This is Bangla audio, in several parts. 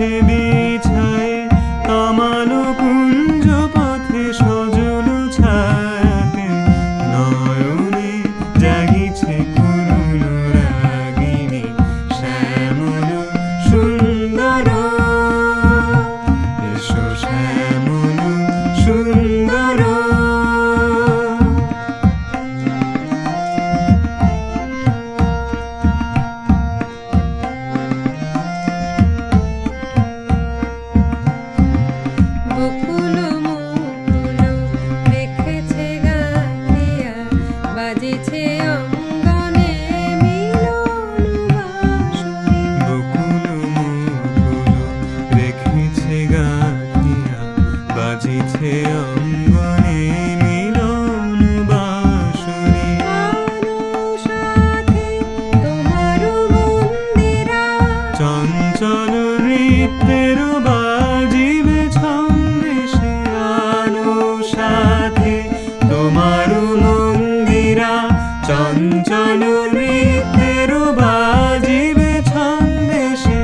came মিলেছে অঙ্গনে মিলন বাসনে। চঞ্চল সাথে তোমার মন্দিরা। চঞ্চল নৃত্যের বাজিবে ছন্দে সে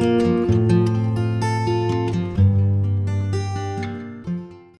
Música